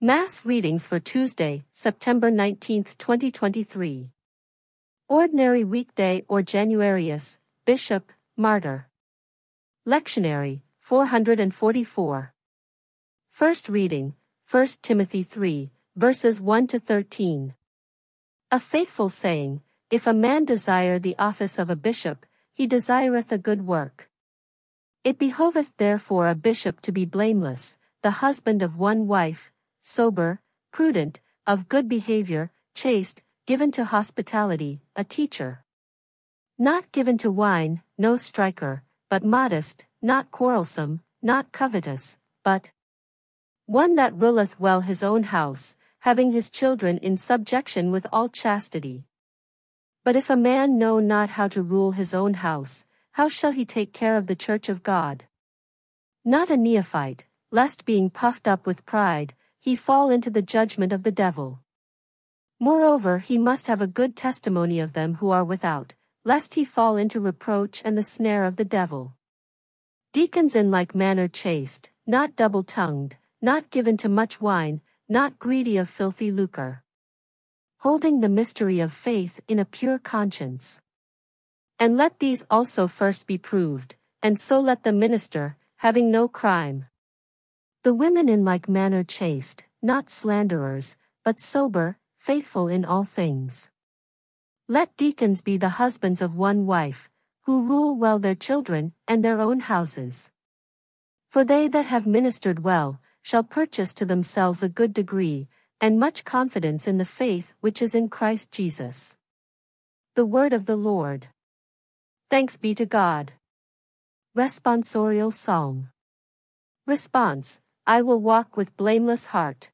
Mass readings for Tuesday, September 19, 2023. Ordinary weekday or Januarius, Bishop, Martyr. Lectionary, 444. First reading, 1 Timothy 3, verses 1 to 13. A faithful saying, If a man desire the office of a bishop, he desireth a good work. It behoveth therefore a bishop to be blameless, the husband of one wife, sober, prudent, of good behavior, chaste, given to hospitality, a teacher. Not given to wine, no striker, but modest, not quarrelsome, not covetous, but one that ruleth well his own house, having his children in subjection with all chastity. But if a man know not how to rule his own house, how shall he take care of the church of God? Not a neophyte, lest being puffed up with pride, he fall into the judgment of the devil. Moreover, he must have a good testimony of them who are without, lest he fall into reproach and the snare of the devil. Deacons in like manner chaste, not double-tongued, not given to much wine, not greedy of filthy lucre. Holding the mystery of faith in a pure conscience. And let these also first be proved, and so let the minister, having no crime. The women in like manner chaste, not slanderers, but sober, faithful in all things. Let deacons be the husbands of one wife, who rule well their children and their own houses. For they that have ministered well, shall purchase to themselves a good degree, and much confidence in the faith which is in Christ Jesus. The Word of the Lord. Thanks be to God. Responsorial Psalm. Response I will walk with blameless heart.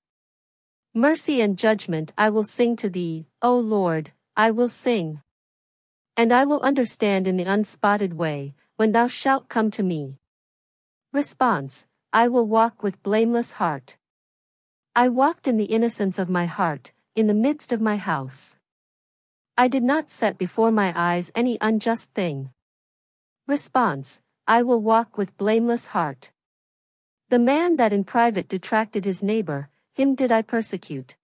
Mercy and judgment I will sing to thee, O Lord, I will sing. And I will understand in the unspotted way, when thou shalt come to me. Response I will walk with blameless heart. I walked in the innocence of my heart, in the midst of my house. I did not set before my eyes any unjust thing. Response I will walk with blameless heart. The man that in private detracted his neighbor, him did I persecute.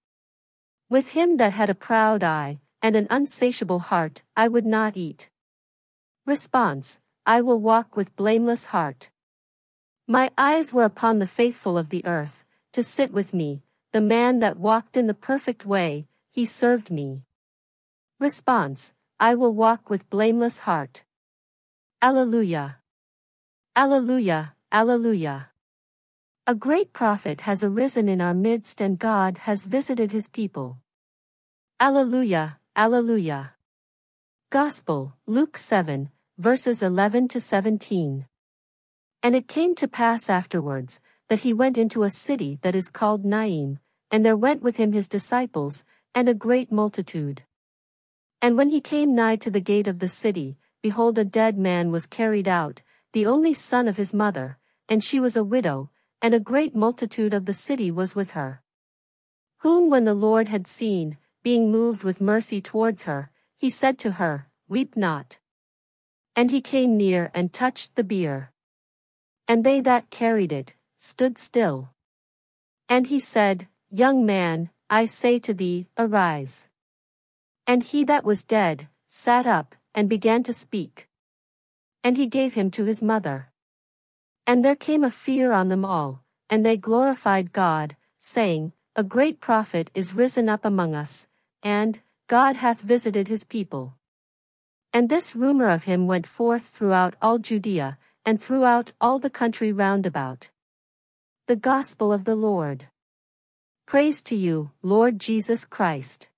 With him that had a proud eye, and an unsatiable heart, I would not eat. Response, I will walk with blameless heart. My eyes were upon the faithful of the earth, to sit with me, the man that walked in the perfect way, he served me. Response, I will walk with blameless heart. Alleluia. Alleluia, Alleluia. A great prophet has arisen in our midst and God has visited his people. Alleluia, Alleluia. Gospel, Luke 7, verses 11 to 17. And it came to pass afterwards, that he went into a city that is called Naim, and there went with him his disciples, and a great multitude. And when he came nigh to the gate of the city, behold a dead man was carried out, the only son of his mother, and she was a widow, and a great multitude of the city was with her. Whom when the Lord had seen, being moved with mercy towards her, he said to her, Weep not. And he came near and touched the bier. And they that carried it, stood still. And he said, Young man, I say to thee, arise. And he that was dead, sat up, and began to speak. And he gave him to his mother. And there came a fear on them all, and they glorified God, saying, A great prophet is risen up among us, and, God hath visited his people. And this rumor of him went forth throughout all Judea, and throughout all the country round about. The Gospel of the Lord. Praise to you, Lord Jesus Christ.